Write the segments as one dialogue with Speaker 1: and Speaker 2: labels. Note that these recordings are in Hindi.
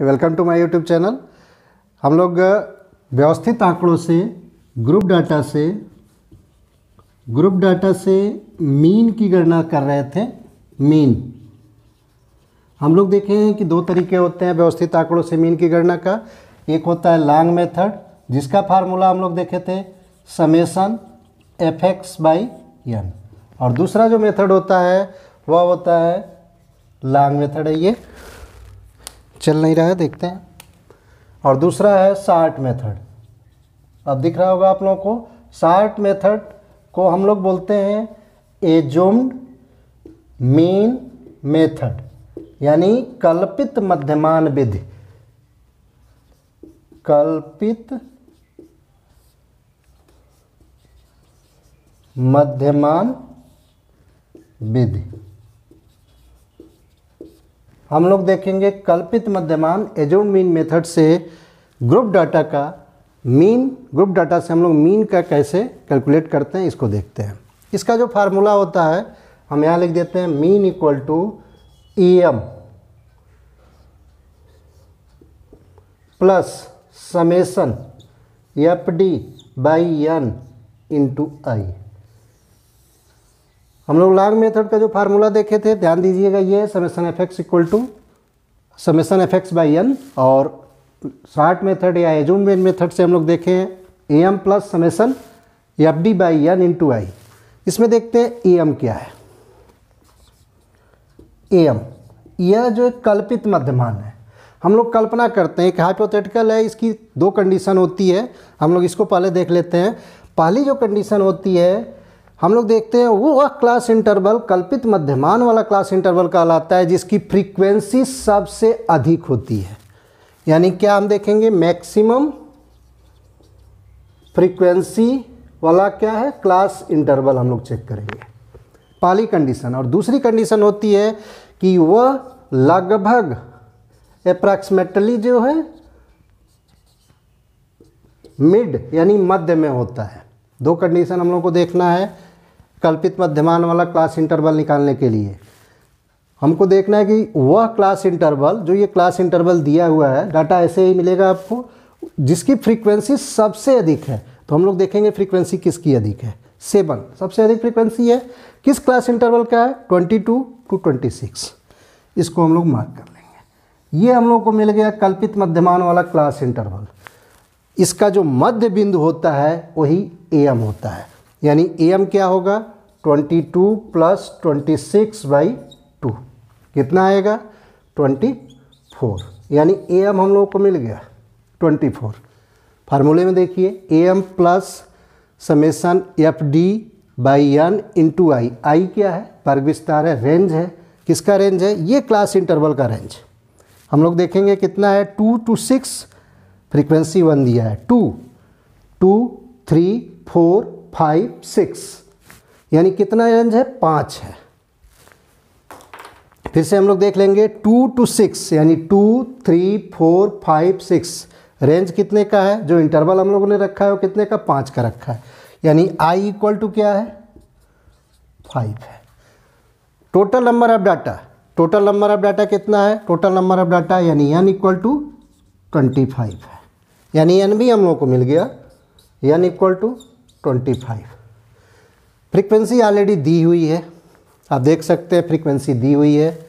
Speaker 1: Welcome to my YouTube channel. हम लोग व्यवस्थित आंकड़ों से, ग्रुप डाटा से, ग्रुप डाटा से मीन की गणना कर रहे थे। मीन। हम लोग देखे हैं कि दो तरीके होते हैं व्यवस्थित आंकड़ों से मीन की गणना का। एक होता है लॉन्ग मेथड जिसका फार्मूला हम लोग देखे थे summation F X by N और दूसरा जो मेथड होता है, वह होता है लॉन्ग मेथड है ये। चल नहीं रहा है, देखते हैं। और दूसरा है शार्ट मेथड। अब दिख रहा होगा आप लोगों को शार्ट मेथड को हम लोग बोलते हैं एजुम्ड मीन मेथड, यानी कल्पित मध्यमान विधि। कल्पित मध्यमान विधि। हम लोग देखेंगे कल्पित मध्यमान एजोन मीन मेथड से ग्रुप डाटा का मीन, ग्रुप डाटा से हम लोग मीन का कैसे कैलकुलेट करते हैं, इसको देखते हैं। इसका जो फार्मूला होता है, हम यहाँ लिख देते हैं mean equal to A M plus summation F D by N into I हम लोग लॉन्ग मेथड का जो फार्मूला देखे थे, ध्यान दीजिएगा ये summation F X equal to summation F X by N और शार्ट मेथड या एजूम मेथड से हम लोग देखे हैं, A M plus summation F D by N into I. इसमें देखते हैं ए एम क्या है। ए एम, यह जो एक कल्पित मध्यमान है। हम लोग कल्पना करते हैं कि हाइपोथेटिकल है, इसकी दो कंडीशन होती है। हम लोग इसको पहले देख लेते हैं। पहली जो कंडीशन होती है हम लोग देखते हैं वो वह क्लास इंटरवल कल्पित मध्यमान वाला क्लास इंटरवल कहलाता है, जिसकी फ्रीक्वेंसी सबसे अधिक होती है। यानी क्या हम देखेंगे मैक्सिमम फ्रीक्वेंसी वाला क्या है? क्लास इंटरवल हम लोग चेक करेंगे। पहली कंडीशन और दूसरी कंडीशन होती है कि वह लगभग अप्रॉक्सीमेटली जो है मिड यानी मध्य में होता है। दो कंडीशन हम लोग को देखना है। कल्पित मध्यमान वाला क्लास इंटरवल निकालने के लिए। हमको देखना है कि वह क्लास इंटरवल जो ये क्लास इंटरवल दिया हुआ है डाटा ऐसे ही मिलेगा आपको, जिसकी फ्रीक्वेंसी सबसे अधिक है। तो हम लोग देखेंगे फ्रीक्वेंसी किसकी अधिक है। सेवन। सबसे अधिक फ्रीक्वेंसी है। किस क्लास इंटरवल का है? Twenty two to twenty six. इसको हम लोग मार्क कर लेंगे। ये हम लोग को मिल गया कल्पित मध्यमान वाला क्लास इंटरवल इसका जो मध्य बिंदु होता है, वही एम होता है। यानी ए एम क्या होगा? Twenty two plus twenty six by two कितना आएगा? Twenty four. यानी ए एम हम लोगों को मिल गया, ट्वेंटी फोर. फार्मूले में देखिए A M plus summation F D by N into I I क्या है? वर्ग विस्तार है रेंज है. किसका रेंज है? ये क्लास इंटरवल का रेंज हम लोग देखेंगे कितना है? Two two six frequency one दिया है. Two two three four five, six, यानी कितना रेंज है? पाँच है। फिर से हम लोग देख लेंगे, टू टू सिक्स, यानी two, three, four, five, six range कितने का है? जो इंटरवल हम लोगों ने रखा है, वो कितने का? पाँच का रखा है। यानी आई इक्वल टू क्या है? फाइव है। Total number of data total number of data कितना है? टोटल नंबर ऑफ़ डाटा यानी N equal to twenty five है। यानी एन भी हम लोग को मिल गया। N equal to twenty five. Frequency already दी हुई है। आप देख सकते हैं फ्रीक्वेंसी दी हुई है।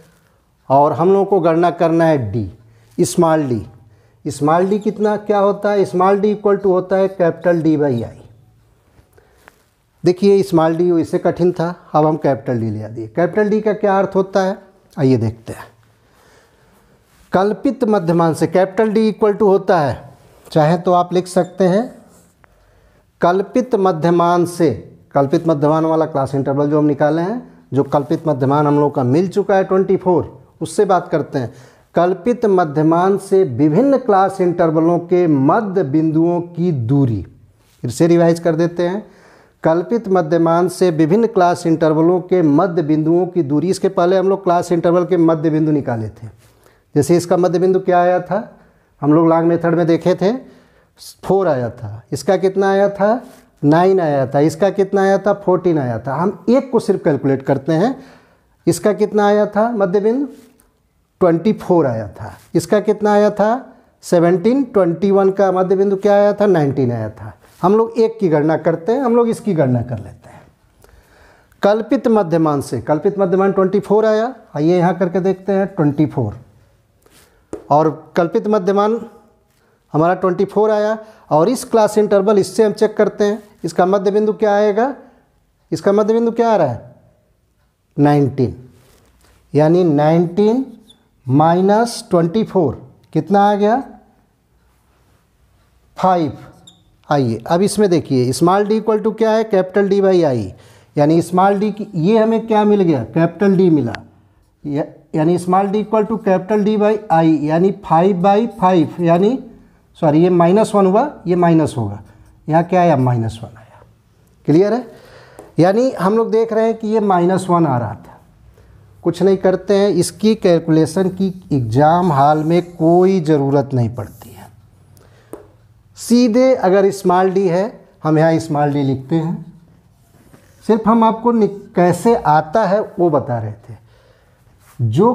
Speaker 1: और हम लोगों को गणना करना है D small D small D कितना, क्या होता है? स्मॉल डी इक्वल टू होता है कैपिटल डी बाई आई देखिए स्मॉल डी इससे कठिन था। अब हम कैपिटल डी ले आ दिए कैपिटल डी का क्या अर्थ होता है? आइए देखते हैं। कल्पित मध्यमान से कैपिटल डी इक्वल टू होता है। चाहे तो आप लिख सकते हैं कल्पित मध्यमान से, कल्पित मध्यमान वाला क्लास इंटरवल जो हम निकाले हैं, जो कल्पित मध्यमान हम लोग का मिल चुका है ट्वेंटी फोर उससे बात करते हैं। कल्पित मध्यमान से विभिन्न क्लास इंटरवलों के मध्य बिंदुओं की दूरी, फिर से रिवाइज कर देते हैं। कल्पित मध्यमान से विभिन्न क्लास इंटरवलों के मध्य बिंदुओं की दूरी, इसके पहले हम लोग क्लास इंटरवल के मध्य बिंदु निकाले थे। जैसे इसका मध्य बिंदु क्या आया था? हम लोग लॉन्ग मेथड में देखे थे। फोर आया था। इसका कितना आया था? नाइन आया था। इसका कितना आया था? फोर्टीन आया था। हम एक को सिर्फ़ कैलकुलेट करते हैं। इसका कितना आया था मध्य बिंदु ट्वेंटी फोर आया था। इसका कितना आया था? सेवनटीन। ट्वेंटी वन का मध्य बिंदु क्या आया था? नाइनटीन आया था। हम लोग एक की गणना करते हैं। हम लोग इसकी गणना कर लेते हैं। कल्पित मध्यमान से। कल्पित मध्यमान ट्वेंटी फोर आया। आइए यहाँ करके देखते हैं। Twenty four. और कल्पित मध्यमान हमारा ट्वेंटी फोर आया और इस क्लास इंटरवल इससे हम चेक करते हैं। इसका मध्य बिंदु क्या आएगा? इसका मध्य बिंदु क्या आ रहा है? नाइनटीन। यानी नाइनटीन माइनस ट्वेंटी कितना आ गया? फाइव। आइए, अब इसमें देखिए, स्मॉल डी इक्वल टू क्या है? Capital D by I. यानी स्मॉल डी की, ये हमें क्या मिल गया? कैपिटल डी मिला। यानी small D equal to capital D by I. यानी फाइव बाई फाइव। यानी सॉरी ये माइनस वन हुआ, ये माइनस होगा। यहाँ क्या आया माइनस वन आया। क्लियर है? यानी हम लोग देख रहे हैं कि ये माइनस वन आ रहा था। कुछ नहीं करते हैं, इसकी कैलकुलेशन की एग्ज़ाम हाल में कोई ज़रूरत नहीं पड़ती है। सीधे अगर स्मॉल डी है, हम यहाँ स्मॉल डी लिखते हैं। सिर्फ़ हम आपको कैसे आता है वो बता रहे थे। जो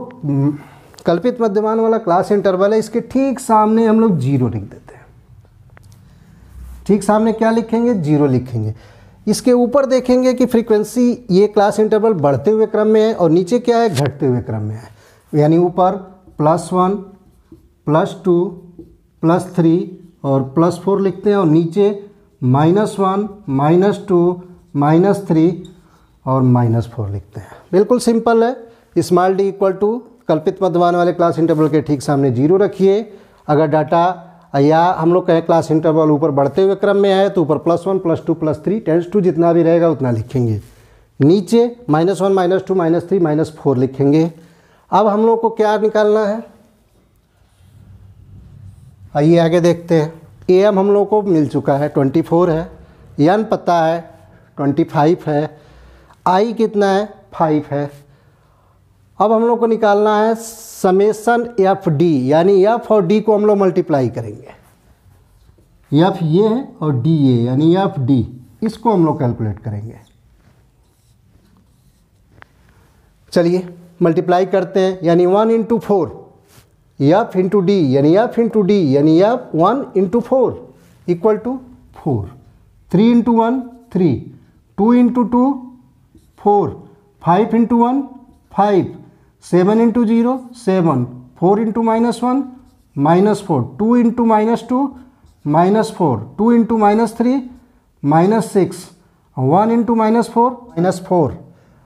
Speaker 1: कल्पित मध्यमान वाला क्लास इंटरवल है, इसके ठीक सामने हम लोग ज़ीरो लिख देते हैं। ठीक सामने क्या लिखेंगे? ज़ीरो लिखेंगे। इसके ऊपर देखेंगे कि फ्रीक्वेंसी ये क्लास इंटरवल बढ़ते हुए क्रम में है और नीचे क्या है? घटते हुए क्रम में है। यानी ऊपर plus one plus two plus three और प्लस फोर लिखते हैं और नीचे minus one minus two minus three और माइनस फोर लिखते हैं। बिल्कुल सिंपल है। स्मॉल डी इक्वल टू कल्पित मध्यमान वाले क्लास इंटरवल के ठीक सामने ज़ीरो रखिए। अगर डाटा या हम लोग कहें क्लास इंटरवल ऊपर बढ़ते हुए क्रम में आए तो ऊपर plus one plus two plus three tends to जितना भी रहेगा उतना लिखेंगे। नीचे minus one minus two minus three minus four लिखेंगे। अब हम लोग को क्या निकालना है? आइए आगे देखते हैं। ए एम हम लोग को मिल चुका है ट्वेंटी फोर है। एन पता है ट्वेंटी फाइव है। आई कितना है? फाइव है। अब हम लोग को निकालना है समेसन एफ़ डी, यानी एफ़ और डी को हम लोग मल्टीप्लाई करेंगे। एफ़ ये है और डी ये, यानी एफ़ डी, इसको हम लोग कैलकुलेट करेंगे। चलिए मल्टीप्लाई करते हैं, यानी one into four F into D यानी एफ़ इंटू डी यानी F one into four equal to four three into one three two into two four five into one five seven into zero seven. Four into minus one minus four two into minus two minus four two into minus three minus six one into minus four minus four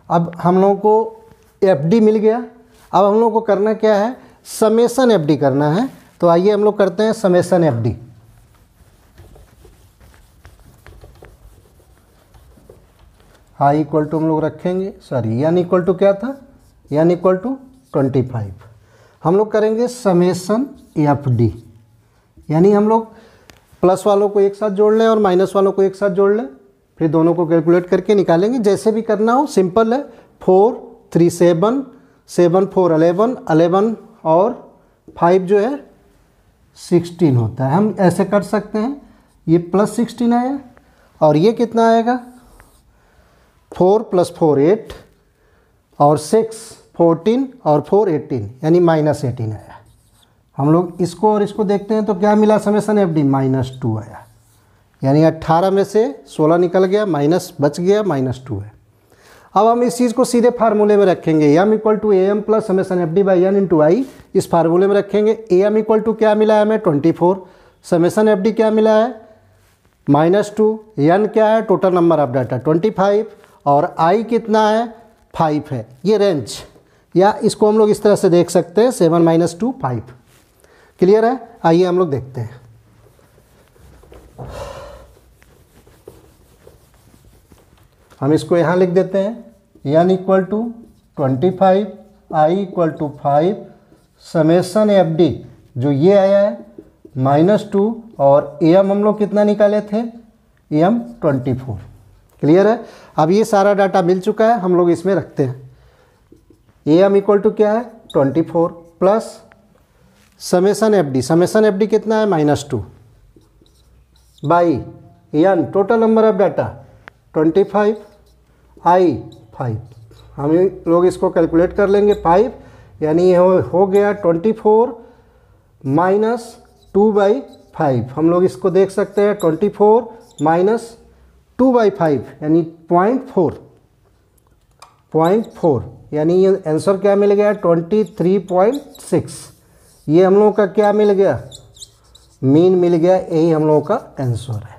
Speaker 1: अब हम लोगों को एफ़ डी मिल गया। अब हम लोग को करना क्या है? समेसन एफ़ डी करना है। तो आइए हम लोग करते हैं summation F D I equal to हम लोग रखेंगे। सॉरी एन इक्वल टू क्या था? N equal to twenty five. हम लोग करेंगे समेसन एफ़ डी। यानी हम लोग प्लस वालों को एक साथ जोड़ लें और माइनस वालों को एक साथ जोड़ लें, फिर दोनों को कैलकुलेट करके निकालेंगे। जैसे भी करना हो, सिंपल है। Four, three, seven seven, four eleven eleven और फाइव जो है, सिक्सटीन होता है। हम ऐसे कर सकते हैं। ये प्लस सिक्सटीन आया और ये कितना आएगा? फोर प्लस फोर, एट और सिक्स। फोर्टीन और फोर एटीन, यानी माइनस एटीन आया। हम लोग इसको और इसको देखते हैं तो क्या मिला summation F D minus two आया। यानी अट्ठारह में से सोलह निकल गया, माइनस बच गया, माइनस टू है। अब हम इस चीज़ को सीधे फार्मूले में रखेंगे। M equal to A M plus summation F D by N into I इस फार्मूले में रखेंगे। ए एम इक्वल टू क्या मिला है हमें? Twenty four. Summation F D क्या मिला है? Minus two. एन क्या है? Total number of data twenty five. और आई कितना है? फाइव है। ये रेंज या इसको हम लोग इस तरह से देख सकते हैं, seven minus two five. Clear है? आइए हम लोग देखते हैं। हम इसको यहाँ लिख देते हैं। N equal to twenty five I equal to five summation F D जो ये आया है माइनस टू और ए एम हम लोग कितना निकाले थे? A M twenty four clear है? अब ये सारा डाटा मिल चुका है, हम लोग इसमें रखते हैं। ए एम इक्वल टू क्या है? Twenty four plus summation F D summation F D कितना है? Minus two by N total number of data twenty five I five हम लोग इसको कैलकुलेट कर लेंगे फाइव यानी हो, हो गया twenty four minus two by five हम लोग इसको देख सकते हैं twenty four minus two by five यानी पॉइंट फोर पॉइंट फोर यानी ये आंसर क्या मिल गया? ट्वेंटी थ्री पॉइंट सिक्स ये हम लोगों का क्या मिल गया? मीन मिल गया, यही हम लोगों का आंसर है।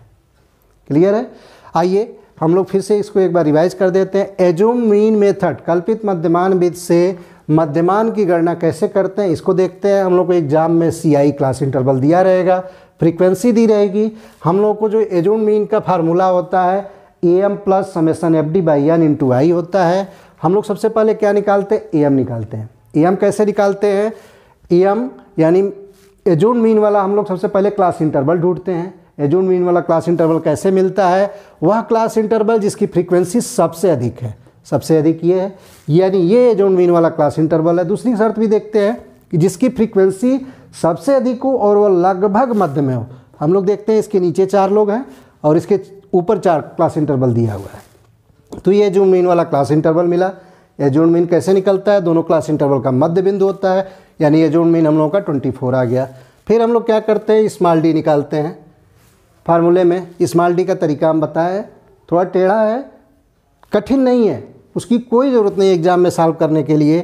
Speaker 1: क्लियर है? आइए, हम लोग फिर से इसको एक बार रिवाइज कर देते हैं। एजूम मीन मेथड कल्पित मध्यमान विद से मध्यमान की गणना कैसे करते हैं? इसको देखते हैं। हम लोग को एग्ज़ाम में सी आई क्लास इंटरवल दिया रहेगा फ्रीक्वेंसी दी रहेगी। हम लोग को जो एजूम मीन का फार्मूला होता है A M plus summation F D by N into I होता है। हम लोग सबसे पहले क्या निकालते हैं? ए एम निकालते हैं। ए एम कैसे निकालते हैं? ए एम यानी एजून मीन वाला हम लोग सबसे पहले क्लास इंटरवल ढूंढते हैं। एजून मीन वाला क्लास इंटरवल कैसे मिलता है? वह क्लास इंटरवल जिसकी फ्रीक्वेंसी सबसे अधिक है। सबसे अधिक ये है। यानी ये एजून मीन वाला क्लास इंटरवल है। दूसरी शर्त भी देखते हैं कि जिसकी फ्रीक्वेंसी सबसे अधिक हो और वह लगभग मध्य में हो। हम लोग देखते हैं इसके नीचे चार लोग हैं और इसके ऊपर चार क्लास इंटरवल दिया हुआ है। तो ये जून मीन वाला क्लास इंटरवल मिला, ये जून मीन कैसे निकलता है? दोनों क्लास इंटरवल का मध्य बिंदु होता है, यानी ये जून मीन हम लोगों का ट्वेंटी फोर आ गया। फिर हम लोग क्या करते हैं? स्मॉल डी निकालते हैं। फार्मूले में स्मॉल डी का तरीका हम बताएँ। थोड़ा टेढ़ा है, कठिन नहीं है। उसकी कोई ज़रूरत नहीं एग्ज़ाम में सॉल्व करने के लिए।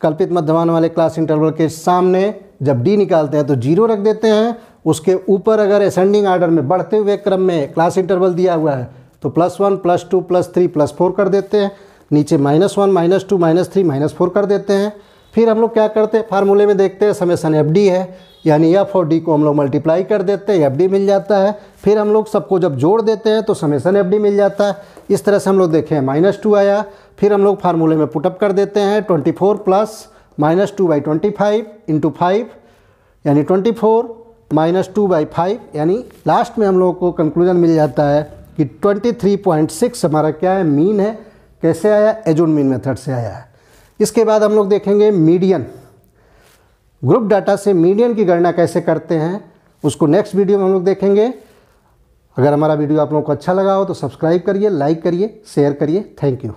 Speaker 1: कल्पित मध्यमान वाले क्लास इंटरवल के सामने जब डी निकालते हैं तो ज़ीरो रख देते हैं। उसके ऊपर अगर असेंडिंग आर्डर में बढ़ते हुए क्रम में क्लास इंटरवल दिया हुआ है तो plus one plus two plus three plus four कर देते हैं। नीचे minus one minus two minus three minus four कर देते हैं। फिर हम लोग क्या करते हैं? फार्मूले में देखते हैं समेसन एफ़ डी है, यानी एफ़ और डी को हम लोग मल्टीप्लाई कर देते हैं एफ़ डी मिल जाता है। फिर हम लोग सबको जब जोड़ देते हैं तो समेसन एफ़ डी मिल जाता है। इस तरह से हम लोग देखें माइनस टू आया, फिर हम लोग फार्मूले में पुटअप कर देते हैं twenty four plus minus two by twenty five into five यानी twenty four minus two by five, यानी लास्ट में हम लोगों को कंक्लूजन मिल जाता है कि ट्वेंटी थ्री पॉइंट सिक्स हमारा क्या है? मीन है। कैसे आया? एजोन मीन मेथड से आया है। इसके बाद हम लोग देखेंगे मीडियन ग्रुप डाटा से मीडियन की गणना कैसे करते हैं, उसको नेक्स्ट वीडियो में हम लोग देखेंगे। अगर हमारा वीडियो आप लोगों को अच्छा लगा हो तो सब्सक्राइब करिए लाइक करिए शेयर करिए। Thank you